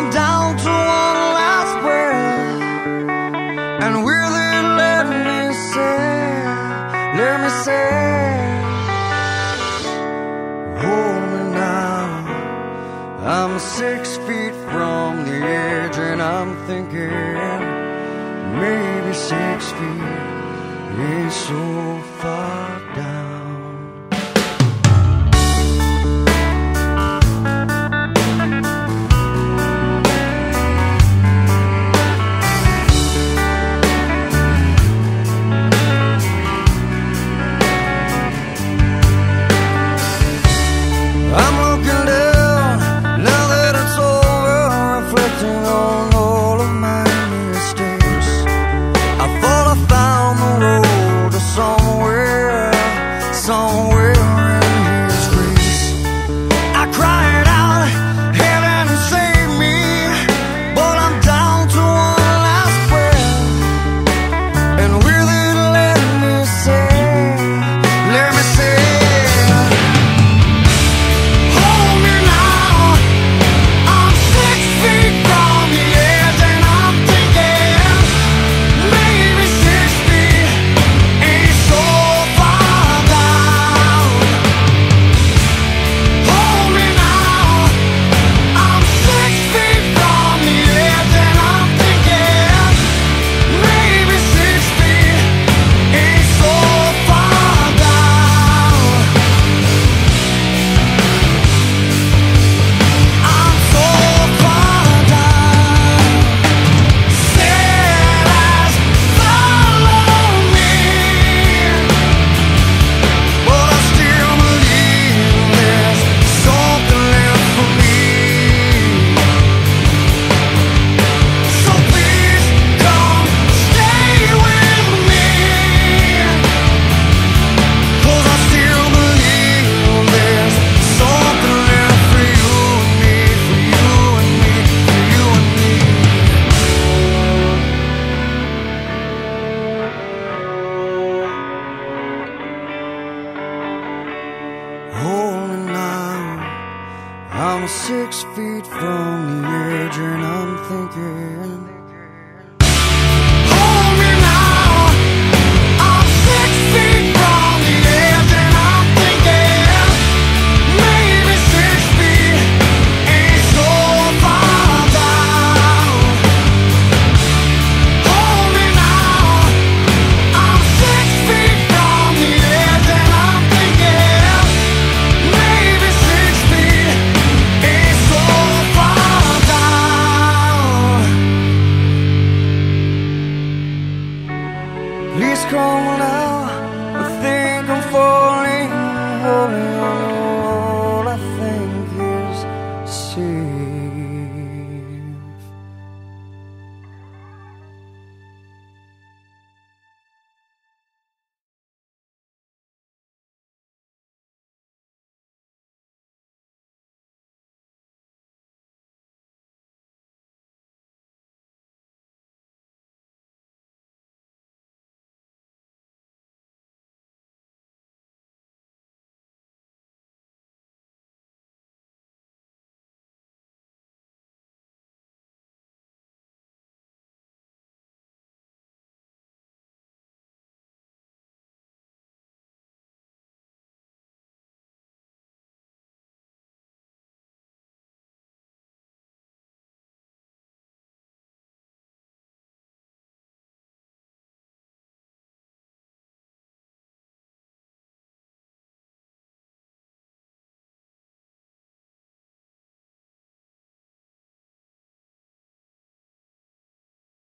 I'm down to one last breath. And will let me let me Hold me now I'm six feet from the edge and I'm thinking Maybe six feet is so far down. I'm six feet from the edge and I'm thinking. Please come now.